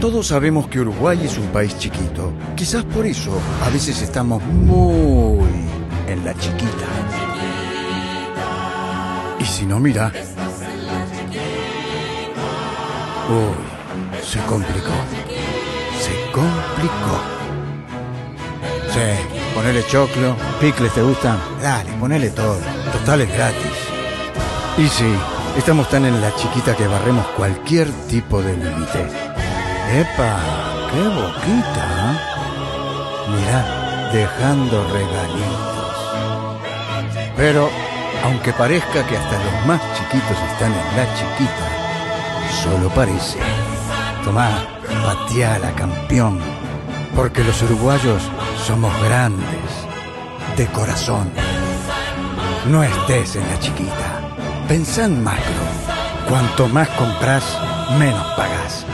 Todos sabemos que Uruguay es un país chiquito. Quizás por eso a veces estamos muy en la chiquita. Y si no, mira. Uy, se complicó. Se complicó. Sí, ponele choclo, picles te gustan. Dale, ponele todo. Total es gratis. Y sí, estamos tan en la chiquita que barremos cualquier tipo de límite. ¡Epa! ¡Qué boquita! ¿eh? Mira, dejando regalitos. Pero, aunque parezca que hasta los más chiquitos están en la chiquita, solo parece. Tomá, la campeón. Porque los uruguayos somos grandes, de corazón. No estés en la chiquita. Pensá en macro. Cuanto más compras, menos pagas.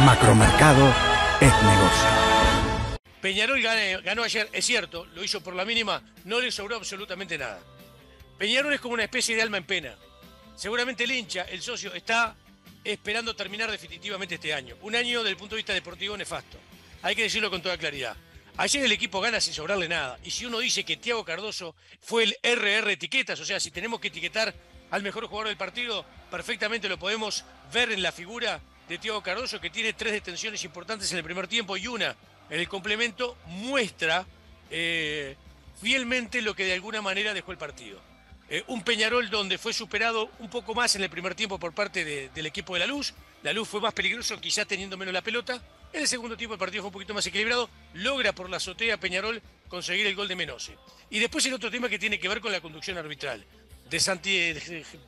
Macromercado es negocio. Peñarol ganó ayer, es cierto, lo hizo por la mínima, no le sobró absolutamente nada. Peñarol es como una especie de alma en pena. Seguramente el hincha, el socio, está esperando terminar definitivamente este año. Un año desde el punto de vista deportivo nefasto. Hay que decirlo con toda claridad. Ayer el equipo gana sin sobrarle nada. Y si uno dice que Tiago Cardoso fue el RR etiquetas, o sea, si tenemos que etiquetar al mejor jugador del partido, perfectamente lo podemos ver en la figura de Tiago Cardoso, que tiene tres detenciones importantes en el primer tiempo y una en el complemento, muestra eh, fielmente lo que de alguna manera dejó el partido. Eh, un Peñarol donde fue superado un poco más en el primer tiempo por parte del equipo de la Luz. La Luz fue más peligroso, quizás teniendo menos la pelota. En el segundo tiempo el partido fue un poquito más equilibrado. Logra por la azotea Peñarol conseguir el gol de Menose. Y después el otro tema que tiene que ver con la conducción arbitral. De Santi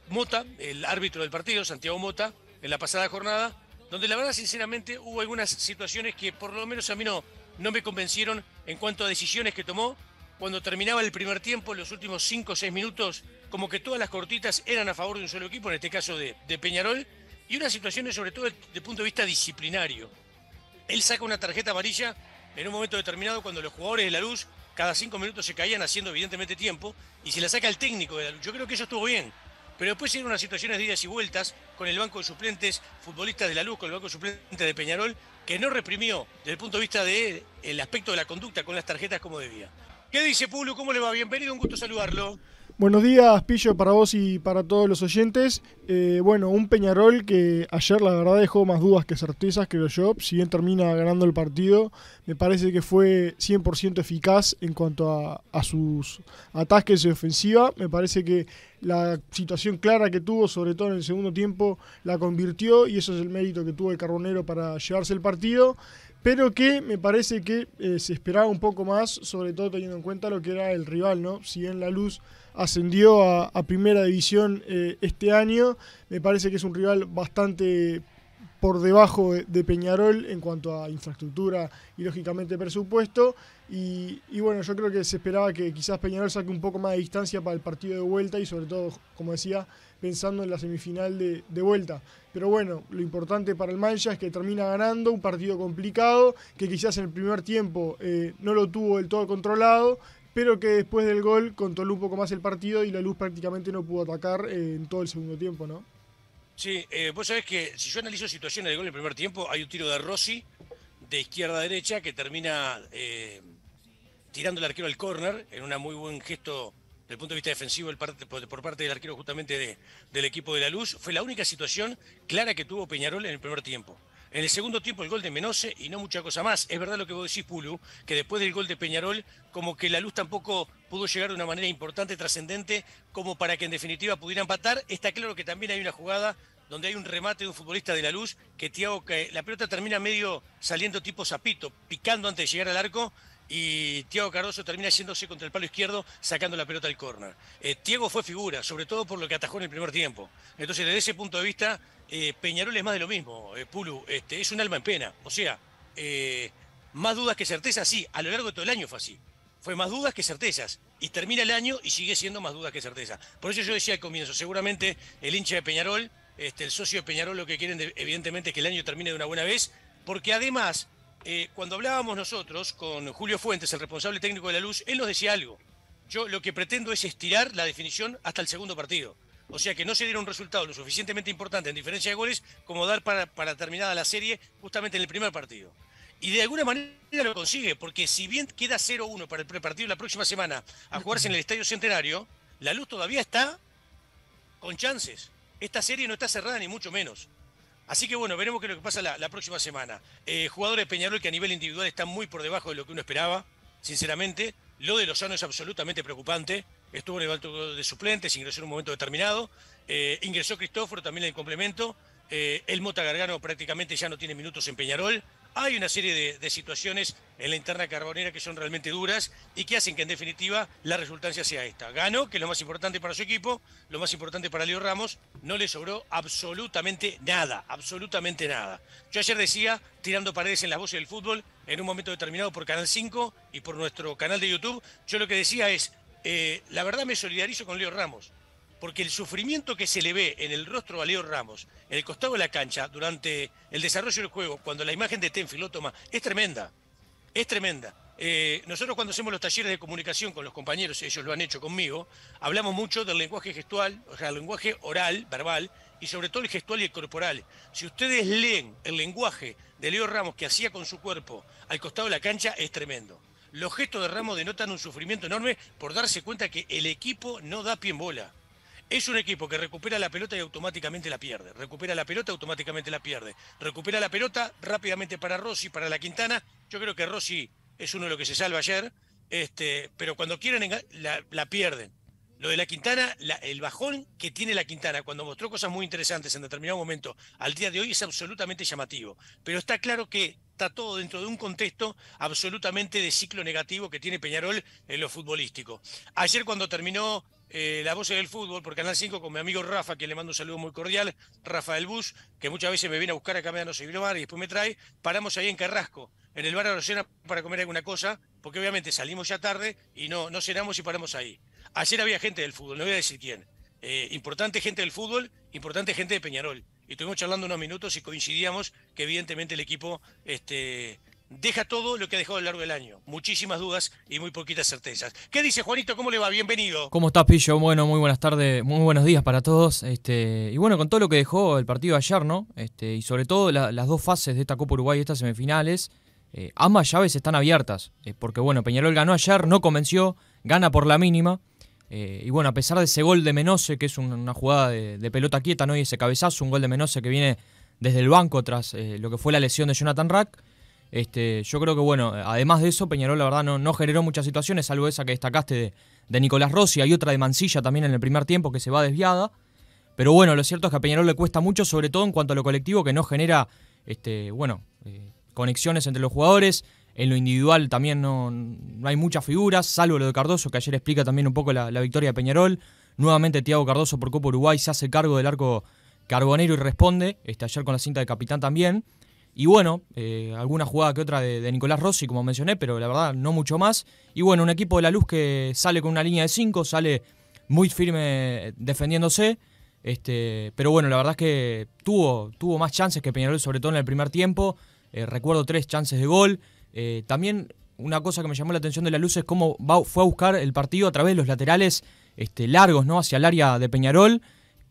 Mota, el árbitro del partido, Santiago Mota, en la pasada jornada, donde la verdad, sinceramente, hubo algunas situaciones que por lo menos a mí no, no me convencieron en cuanto a decisiones que tomó. Cuando terminaba el primer tiempo, los últimos 5 o 6 minutos, como que todas las cortitas eran a favor de un solo equipo, en este caso de, Peñarol, y unas situaciones sobre todo el punto de vista disciplinario. Él saca una tarjeta amarilla en un momento determinado cuando los jugadores de la luz cada 5 minutos se caían haciendo evidentemente tiempo, y se la saca el técnico de la luz. Yo creo que eso estuvo bien pero después eran unas situaciones de idas y vueltas con el banco de suplentes futbolistas de la Luz, con el banco de suplentes de Peñarol, que no reprimió desde el punto de vista del aspecto de la conducta con las tarjetas como debía. ¿Qué dice Pablo? ¿Cómo le va? Bienvenido, un gusto saludarlo. Buenos días, Pillo, para vos y para todos los oyentes. Eh, bueno, un Peñarol que ayer la verdad dejó más dudas que certezas, creo yo. Si bien termina ganando el partido, me parece que fue 100% eficaz en cuanto a, sus ataques de ofensiva. Me parece que la situación clara que tuvo, sobre todo en el segundo tiempo, la convirtió y eso es el mérito que tuvo el Carbonero para llevarse el partido pero que me parece que eh, se esperaba un poco más, sobre todo teniendo en cuenta lo que era el rival, ¿no? Si bien la luz ascendió a, primera división eh, este año. Me parece que es un rival bastante por debajo de, Peñarol en cuanto a infraestructura y lógicamente presupuesto. Y, bueno, yo creo que se esperaba que quizás Peñarol saque un poco más de distancia para el partido de vuelta y sobre todo, como decía, pensando en la semifinal de, vuelta. Pero bueno, lo importante para el Mancha es que termina ganando un partido complicado, que quizás en el primer tiempo eh, no lo tuvo del todo controlado, pero que después del gol controló un poco más el partido y la luz prácticamente no pudo atacar eh, en todo el segundo tiempo, ¿no? Sí, eh, vos sabés que si yo analizo situaciones de gol en el primer tiempo, hay un tiro de Rossi de izquierda a derecha que termina eh, tirando el arquero al córner en un muy buen gesto desde el punto de vista defensivo por parte del arquero justamente del equipo de la Luz. Fue la única situación clara que tuvo Peñarol en el primer tiempo. En el segundo tiempo el gol de Menose y no mucha cosa más. Es verdad lo que vos decís, Pulu, que después del gol de Peñarol, como que la luz tampoco pudo llegar de una manera importante, trascendente, como para que en definitiva pudiera empatar. Está claro que también hay una jugada donde hay un remate de un futbolista de la luz, que Tiago, que la pelota termina medio saliendo tipo zapito, picando antes de llegar al arco, y Tiago Cardoso termina yéndose contra el palo izquierdo, sacando la pelota al córner. Eh, Tiago fue figura, sobre todo por lo que atajó en el primer tiempo. Entonces, desde ese punto de vista, eh, Peñarol es más de lo mismo, eh, Pulu, este, es un alma en pena. O sea, eh, más dudas que certezas, sí, a lo largo de todo el año fue así. Fue más dudas que certezas. Y termina el año y sigue siendo más dudas que certezas. Por eso yo decía al comienzo, seguramente el hincha de Peñarol, este, el socio de Peñarol, lo que quieren evidentemente es que el año termine de una buena vez, porque además, cuando hablábamos nosotros con Julio Fuentes, el responsable técnico de la luz, él nos decía algo. Yo lo que pretendo es estirar la definición hasta el segundo partido. O sea que no se dieron un resultado lo suficientemente importante en diferencia de goles como dar para, para terminada la serie justamente en el primer partido. Y de alguna manera lo consigue, porque si bien queda 0-1 para el prepartido la próxima semana a jugarse en el Estadio Centenario, la luz todavía está con chances. Esta serie no está cerrada ni mucho menos. Así que bueno, veremos qué es lo que pasa la, próxima semana. Eh, jugadores de Peñarol que a nivel individual están muy por debajo de lo que uno esperaba, sinceramente. Lo de Lozano es absolutamente preocupante. Estuvo en el banco de suplentes, ingresó en un momento determinado. Eh, ingresó Cristóforo también en el complemento. Eh, el Mota Gargano prácticamente ya no tiene minutos en Peñarol. Hay una serie de, situaciones en la interna carbonera que son realmente duras y que hacen que en definitiva la resultancia sea esta. Ganó, que es lo más importante para su equipo, lo más importante para Leo Ramos, no le sobró absolutamente nada, absolutamente nada. Yo ayer decía, tirando paredes en las voces del fútbol, en un momento determinado por Canal 5 y por nuestro canal de YouTube, yo lo que decía es, eh, la verdad me solidarizo con Leo Ramos porque el sufrimiento que se le ve en el rostro a Leo Ramos, en el costado de la cancha, durante el desarrollo del juego, cuando la imagen de Tenfield lo toma, es tremenda. Es tremenda. Eh, nosotros cuando hacemos los talleres de comunicación con los compañeros, ellos lo han hecho conmigo, hablamos mucho del lenguaje gestual, o sea, el lenguaje oral, verbal, y sobre todo el gestual y el corporal. Si ustedes leen el lenguaje de Leo Ramos que hacía con su cuerpo al costado de la cancha, es tremendo. Los gestos de Ramos denotan un sufrimiento enorme por darse cuenta que el equipo no da pie en bola. Es un equipo que recupera la pelota y automáticamente la pierde. Recupera la pelota, automáticamente la pierde. Recupera la pelota rápidamente para Rossi, para la Quintana. Yo creo que Rossi es uno de los que se salva ayer, este, pero cuando quieren la, pierden. Lo de la Quintana, el bajón que tiene la Quintana cuando mostró cosas muy interesantes en determinado momento al día de hoy es absolutamente llamativo. Pero está claro que está todo dentro de un contexto absolutamente de ciclo negativo que tiene Peñarol en lo futbolístico. Ayer cuando terminó eh, la voz del fútbol por Canal 5 con mi amigo Rafa, que le mando un saludo muy cordial, Rafa del Bus, que muchas veces me viene a buscar acá me no sé y después me trae, paramos ahí en Carrasco, en el bar Arocena para comer alguna cosa, porque obviamente salimos ya tarde y no, no cenamos y paramos ahí. Ayer había gente del fútbol, no voy a decir quién. Eh, importante gente del fútbol, importante gente de Peñarol. Y estuvimos charlando unos minutos y coincidíamos que evidentemente el equipo este, deja todo lo que ha dejado a lo largo del año. Muchísimas dudas y muy poquitas certezas. ¿Qué dice Juanito? ¿Cómo le va? Bienvenido. ¿Cómo estás, Pillo? Bueno, muy buenas tardes, muy buenos días para todos. Este, y bueno, con todo lo que dejó el partido de ayer, ¿no? Este, y sobre todo las dos fases de esta Copa Uruguay, estas semifinales, eh, ambas llaves están abiertas. Eh, porque bueno, Peñarol ganó ayer, no convenció, gana por la mínima. Eh, y bueno, a pesar de ese gol de Menose, que es una jugada de, pelota quieta, ¿no? Y ese cabezazo, un gol de Menose que viene desde el banco tras lo que fue la lesión de Jonathan Rack. Este, yo creo que, bueno, además de eso, Peñarol, la verdad, no, no generó muchas situaciones, salvo esa que destacaste de, Nicolás Rossi. Hay otra de Mancilla también en el primer tiempo que se va desviada. Pero bueno, lo cierto es que a Peñarol le cuesta mucho, sobre todo en cuanto a lo colectivo, que no genera, este, bueno, eh, conexiones entre los jugadores. En lo individual también no, hay muchas figuras, salvo lo de Cardoso, que ayer explica también un poco la, victoria de Peñarol. Nuevamente Tiago Cardoso por Copa Uruguay se hace cargo del arco carbonero y responde. Este, ayer con la cinta de capitán también. Y bueno, eh, alguna jugada que otra de, Nicolás Rossi, como mencioné, pero la verdad no mucho más. Y bueno, un equipo de la luz que sale con una línea de 5, sale muy firme defendiéndose. Este, pero bueno, la verdad es que tuvo, tuvo más chances que Peñarol, sobre todo en el primer tiempo. Eh, recuerdo tres chances de gol. Eh, también una cosa que me llamó la atención de la luz es cómo fue a buscar el partido a través de los laterales este, largos, ¿no? Hacia el área de Peñarol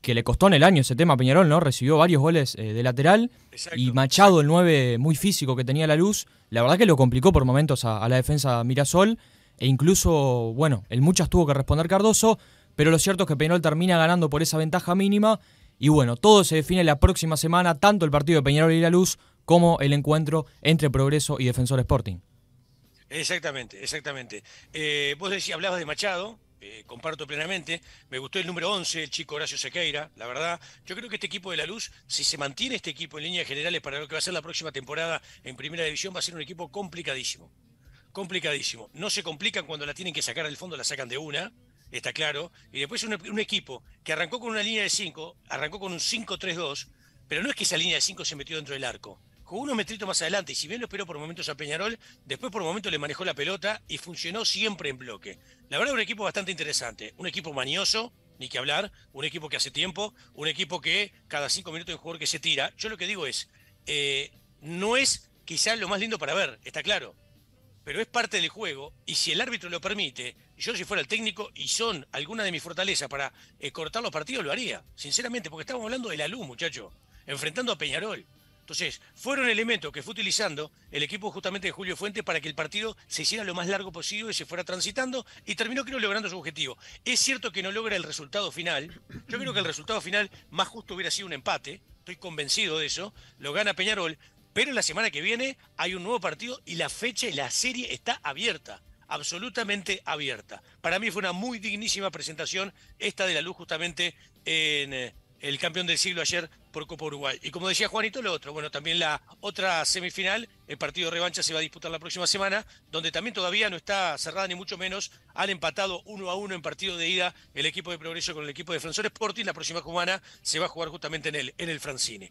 que le costó en el año ese tema a Peñarol, ¿no? Recibió varios goles eh, de lateral. y Machado, el 9 muy físico que tenía la luz, la verdad que lo complicó por momentos a, la defensa Mirasol. E incluso, bueno, el muchas tuvo que responder Cardoso, pero lo cierto es que Peñarol termina ganando por esa ventaja mínima. Y bueno, todo se define la próxima semana, tanto el partido de Peñarol y la Luz como el encuentro entre Progreso y Defensor Sporting. Exactamente, exactamente. Eh, vos decías, hablabas de Machado, eh, comparto plenamente. Me gustó el número 11, el chico Horacio Sequeira, la verdad. Yo creo que este equipo de la Luz, si se mantiene este equipo en líneas generales para lo que va a ser la próxima temporada en Primera División, va a ser un equipo complicadísimo. Complicadísimo. No se complican cuando la tienen que sacar del fondo, la sacan de una, está claro. Y después un, un equipo que arrancó con una línea de 5, arrancó con un 5-3-2, pero no es que esa línea de 5 se metió dentro del arco jugó unos metritos más adelante y si bien lo esperó por momentos a Peñarol, después por momentos le manejó la pelota y funcionó siempre en bloque. La verdad, un equipo bastante interesante, un equipo manioso, ni que hablar, un equipo que hace tiempo, un equipo que cada cinco minutos hay un jugador que se tira. Yo lo que digo es, eh, no es quizás lo más lindo para ver, está claro, pero es parte del juego y si el árbitro lo permite, yo si fuera el técnico y son alguna de mis fortalezas para eh, cortar los partidos, lo haría, sinceramente, porque estamos hablando de la luz, muchacho, enfrentando a Peñarol. Entonces, fueron elementos que fue utilizando el equipo justamente de Julio Fuentes para que el partido se hiciera lo más largo posible y se fuera transitando y terminó creo logrando su objetivo. Es cierto que no logra el resultado final. Yo creo que el resultado final más justo hubiera sido un empate. Estoy convencido de eso. Lo gana Peñarol. Pero la semana que viene hay un nuevo partido y la fecha y la serie está abierta absolutamente abierta. Para mí fue una muy dignísima presentación esta de la luz justamente en eh, el campeón del siglo ayer por Copa Uruguay. Y como decía Juanito, lo otro, bueno, también la otra semifinal, el partido de revancha se va a disputar la próxima semana, donde también todavía no está cerrada ni mucho menos, han empatado uno a uno en partido de ida el equipo de Progreso con el equipo de Defensor Sporting, la próxima semana se va a jugar justamente en el, en el Francine.